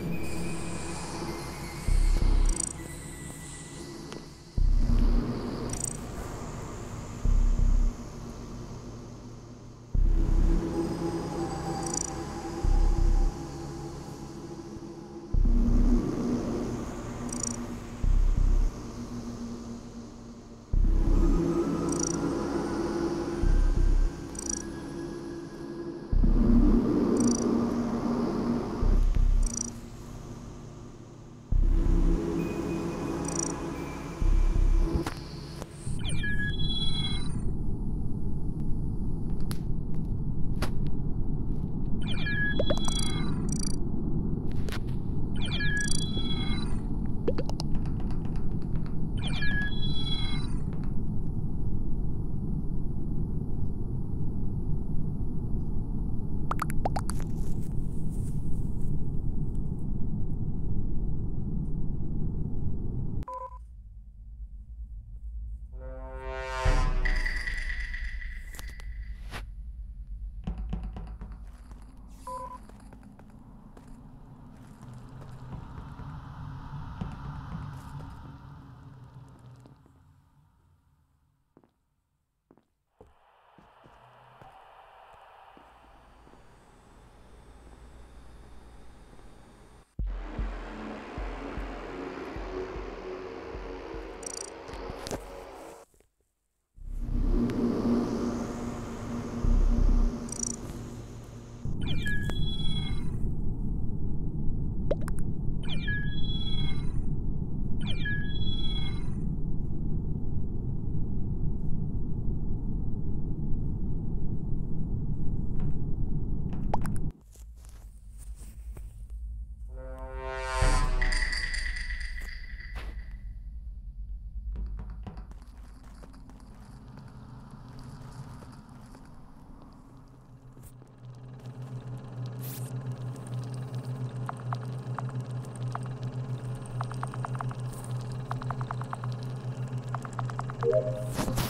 you Yeah.